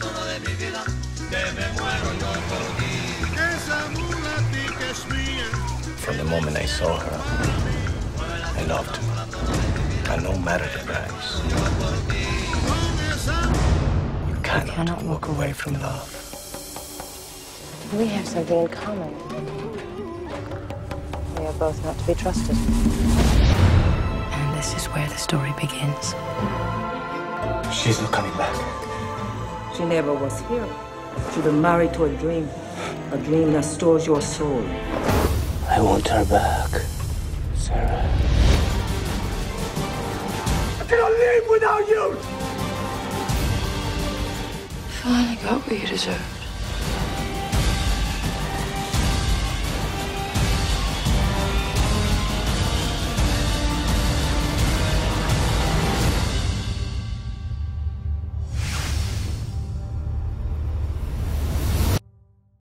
de mi vida, que me muero yo por ti. From the moment I saw her, I loved her, and no matter the price. You cannot, cannot walk away from love. We have something in common. We are both not to be trusted. And this is where the story begins. She's not coming back. She never was here. She been married to a dream. A dream that stores your soul. I want her back, Sarah. I cannot live without you! Finally got what you deserve.